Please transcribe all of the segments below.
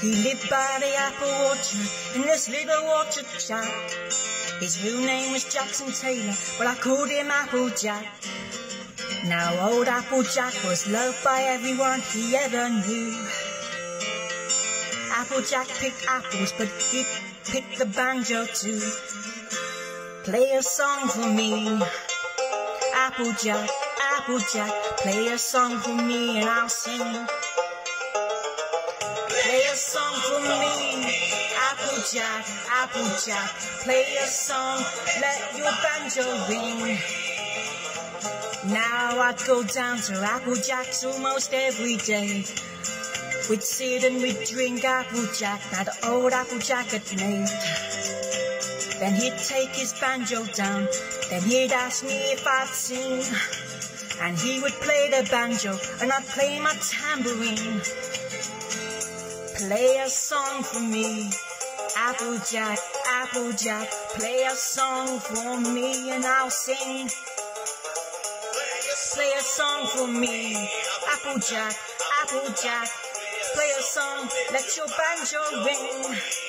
He lived by the apple orchard in this little orchard shack. His real name was Jackson Taylor, but I called him Applejack. Now old Applejack was loved by everyone he ever knew. Applejack picked apples, but he picked the banjo too. Play a song for me, Applejack, Applejack. Play a song for me and I'll sing. A song for me, Applejack, Applejack. Play a song, let your banjo ring. Now I go down to Applejack's almost every day. We'd sit and we'd drink Applejack, now the old Applejack had made. Then he'd take his banjo down, then he'd ask me if I'd sing. And he would play the banjo, and I'd play my tambourine. Play a song for me, Applejack, Applejack. Play a song for me, and I'll sing. Play a song for me, Applejack, Applejack. Play a song, let your banjo ring.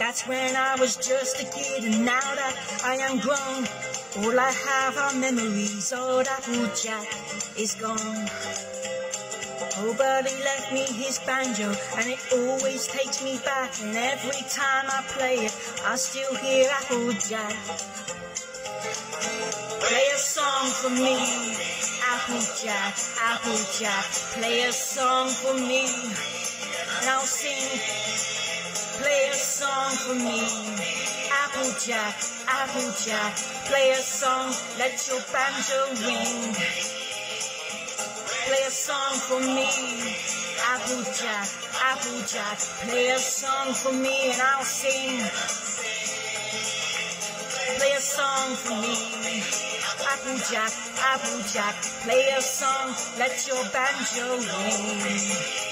That's when I was just a kid, and now that I am grown, all I have are memories. Oh, old Applejack is gone. Oh, but he left me his banjo, and it always takes me back. And every time I play it, I still hear Applejack. Play a song for me, Applejack, Applejack. Play a song for me, and I'll sing. Play a song for me, Applejack, Applejack. Play a song, let your banjo ring. Play a song for me, Applejack, Applejack. Play a song for me and I'll sing. Play a song for me, Applejack, Applejack. Play a song, let your banjo ring.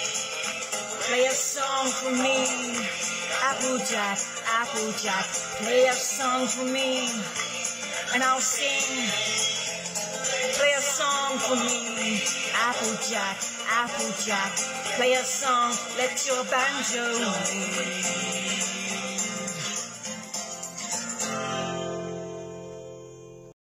Play a song for me, Applejack, Applejack. Play a song for me and I'll sing. Play a song for me, Applejack, Applejack. Play a song, let your banjo ring.